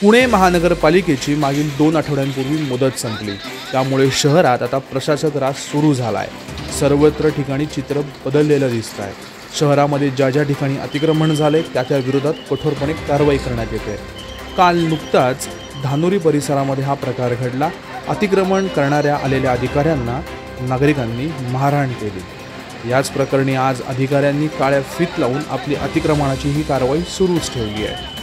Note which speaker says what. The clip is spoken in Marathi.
Speaker 1: पुणे महानगरपालिकेची मागील दोन आठवड्यांपूर्वी मुदत संपली. त्यामुळे शहरात आता प्रशासक राज सुरू झाला आहे सर्वत्र ठिकाणी चित्र बदललेलं दिसत आहे शहरामध्ये ज्या ज्या ठिकाणी अतिक्रमण झाले त्या त्या विरोधात कठोरपणे कारवाई करण्यात येते. काल नुकताच धानोरी परिसरामध्ये हा प्रकार घडला. अतिक्रमण करणाऱ्या आलेल्या अधिकाऱ्यांना नागरिकांनी मारहाण केली. याच प्रकरणी आज अधिकाऱ्यांनी काळ्या फीत लावून आपली अतिक्रमणाची ही कारवाई सुरूच ठेवली आहे.